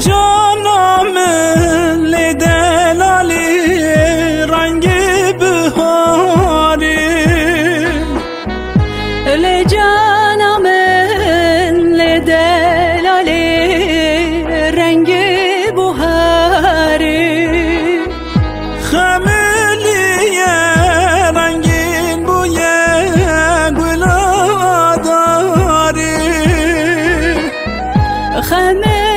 جانم لدلالی رنگ بهاری. لجانم لدلالی رنگ بهاری. خمیلی رنگین بوی گلا داری خمیلی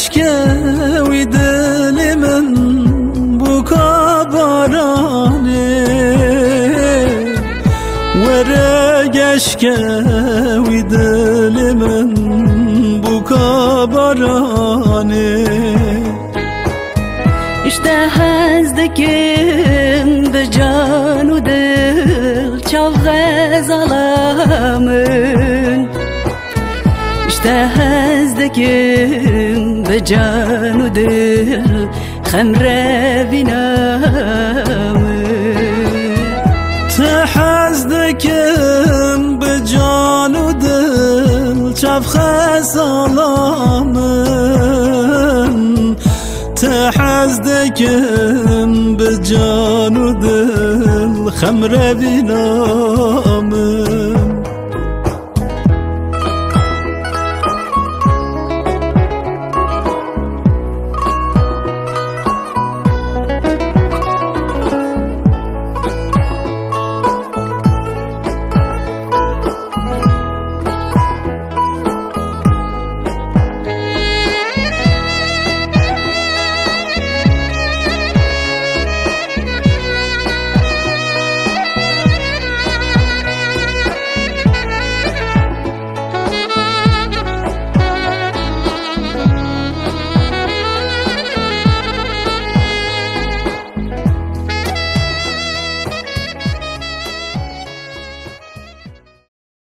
Eşkevi dilimin bu kabarane. Vere geşkevi dilimin bu kabarane. İşte hezdekim de canu dil çavgez alamın. İşte hezdekim de canu dil خمره بینامın تحزدكم بجان و دل چفخ سلامن تحزدكم بجان و دل خمره بینامن